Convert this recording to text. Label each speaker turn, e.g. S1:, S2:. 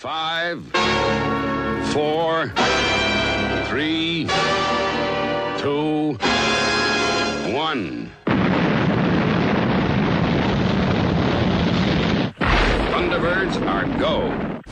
S1: Five, four, three, two, one. Thunderbirds are go.